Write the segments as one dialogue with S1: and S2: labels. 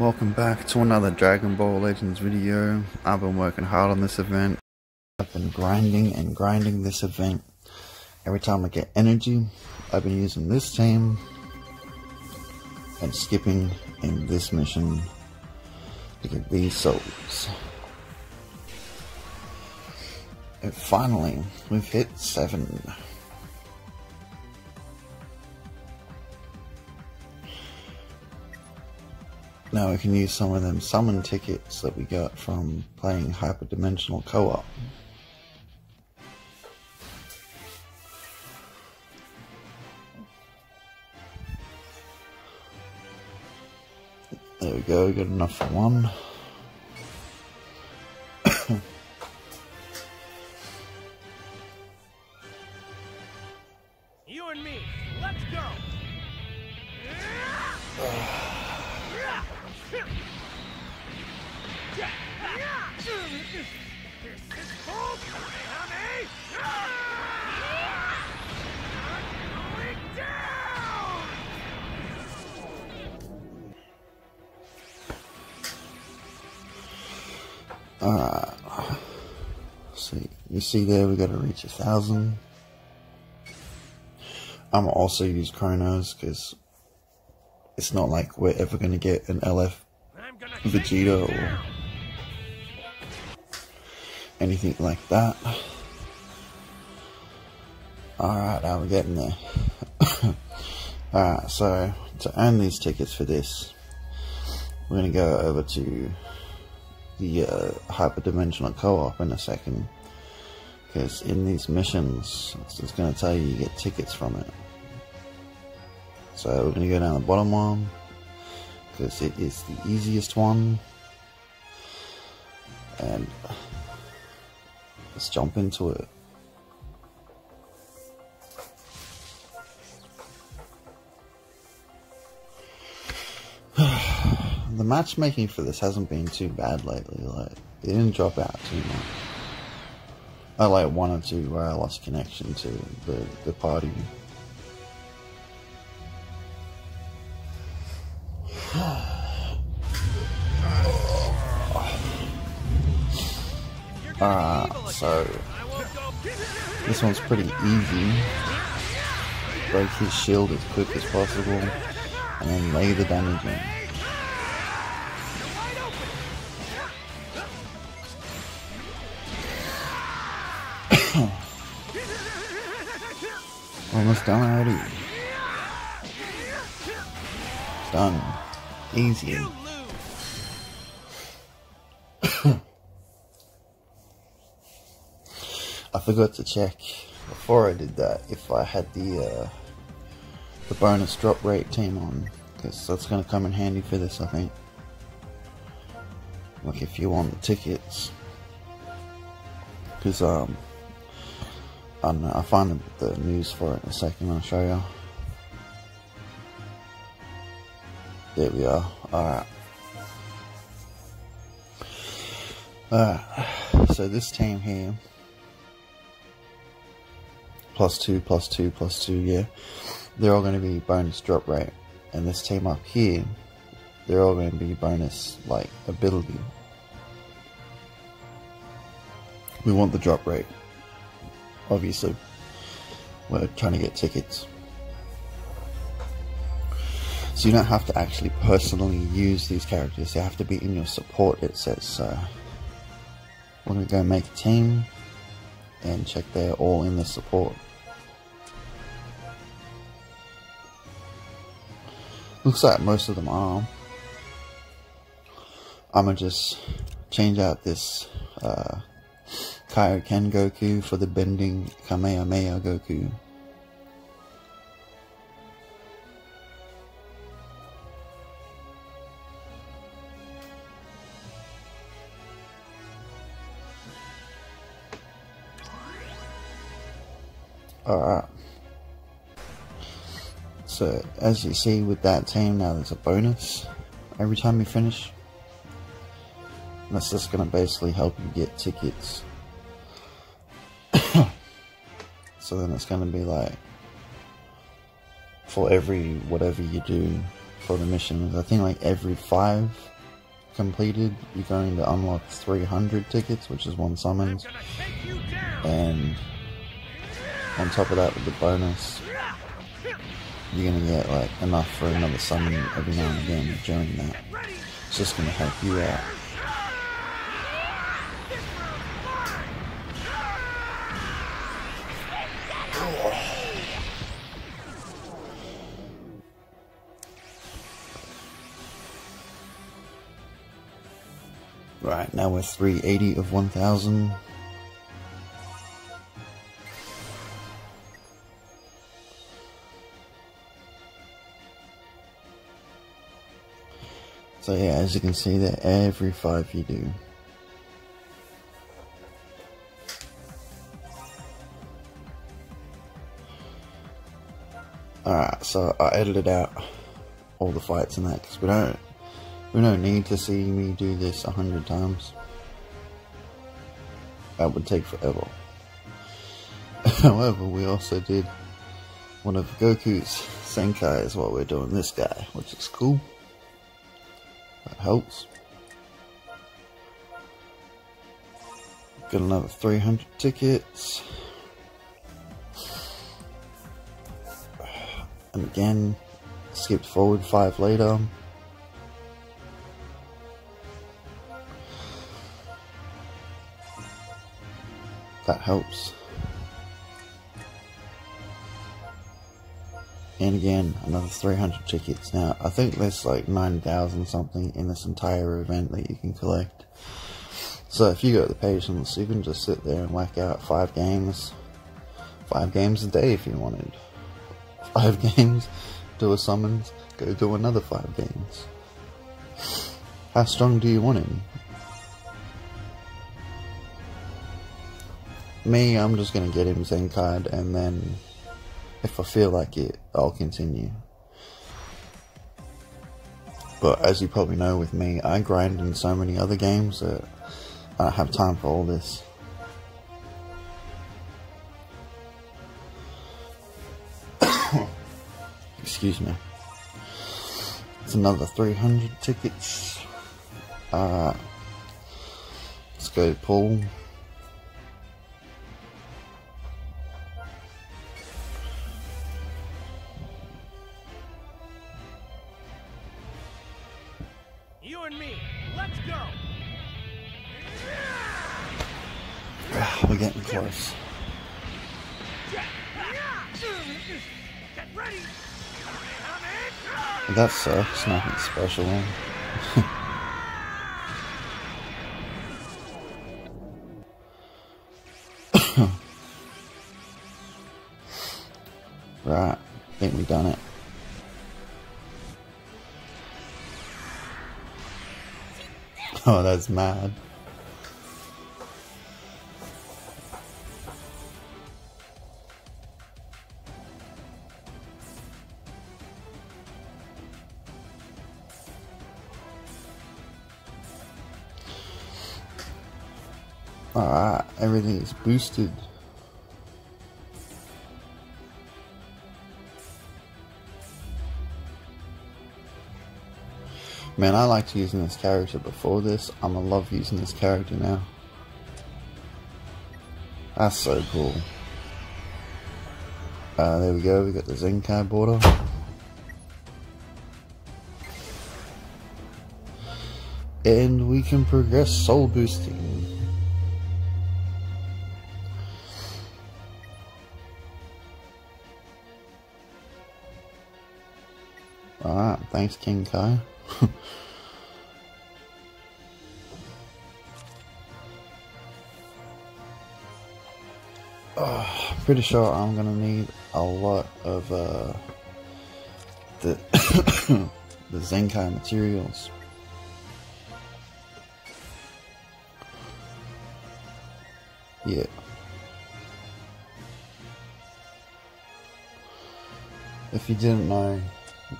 S1: Welcome back to another Dragon Ball Legends video. I've been working hard on this event. I've been grinding and grinding this event. Every time I get energy, I've been using this team and skipping in this mission to get these souls. And finally, we've hit 7. Now we can use some of them summon tickets that we got from playing hyperdimensional co-op. There we go, good enough for one.
S2: This!
S1: Alright. See, you see there, we gotta reach a thousand. I'm also use Chronos because it's not like we're ever gonna get an LF Vegeta or anything like that. Alright, now we're getting there. Alright, so to earn these tickets for this, we're gonna go over to the uh, hyperdimensional co-op in a second. Because in these missions, it's just gonna tell you you get tickets from it. So we're gonna go down the bottom one, because it is the easiest one. And let's jump into it. the matchmaking for this hasn't been too bad lately. Like, it didn't drop out too much. I like one or two where uh, I lost connection to the, the party. Alright,
S2: ah, so
S1: this one's pretty easy. Break his shield as quick as possible and then lay the damage in. Almost done already. Done. Easy. I forgot to check before I did that if I had the uh, the bonus drop rate team on because that's going to come in handy for this I think. Like if you want the tickets, because um I don't know I'll find the, the news for it in a second. I'll show you. There we are. All right. Alright, so this team here plus two, plus two, plus two, yeah. They're all going to be bonus drop rate. And this team up here, they're all going to be bonus, like, ability. We want the drop rate. Obviously, we're trying to get tickets. So you don't have to actually personally use these characters. They have to be in your support, it says. So, we're going to go make a team and check they're all in the support. Looks like most of them are. I'm gonna just change out this uh, Kaioken Goku for the bending Kamehameha Goku. Alright. So, as you see with that team, now there's a bonus every time you finish. That's just going to basically help you get tickets. so then it's going to be like, for every whatever you do for the missions. I think like every five completed, you're going to unlock 300 tickets, which is one summons. And on top of that, with the bonus, you're gonna get like enough for another summon every now and again during that. It's just gonna help you out. Right, now we're 380 of 1000. So yeah, as you can see there, every five you do. Alright, so I edited out all the fights and that because we don't we don't need to see me do this a hundred times. That would take forever. However, we also did one of Goku's Zenkai Zenkais while we're doing this guy, which is cool. That helps. Got another 300 tickets. And again, skipped forward five later. That helps. And again, another 300 tickets. Now, I think there's like 9,000 something in this entire event that you can collect. So if you got the patience, you can just sit there and whack out five games. Five games a day if you wanted. Five games, do a summons, go do another five games. How strong do you want him? Me, I'm just gonna get him Zenkai'd and then if I feel like it, I'll continue. But as you probably know with me, I grind in so many other games that I don't have time for all this. Excuse me. It's another 300 tickets. Uh, let's go Paul. That sucks, nothing special. right, think we've done it. Oh, that's mad. Alright, everything is boosted. Man, I liked using this character before this. I'm gonna love using this character now. That's so cool. Uh, there we go, we got the Zenkai border. And we can progress soul boosting. Thanks King Kai. oh, pretty sure I'm gonna need a lot of uh, the the Zenkai materials. Yeah. If you didn't know,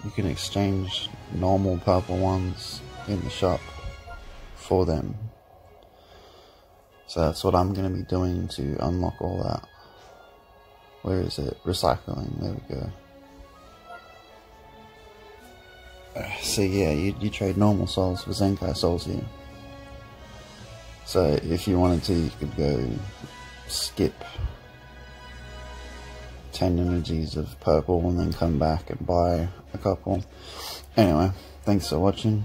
S1: you can exchange normal purple ones in the shop for them. So that's what I'm going to be doing to unlock all that. Where is it? Recycling. There we go. So yeah, you, you trade normal souls for Zenkai souls here. So if you wanted to, you could go skip 10 energies of purple and then come back and buy a couple. Anyway, thanks for watching.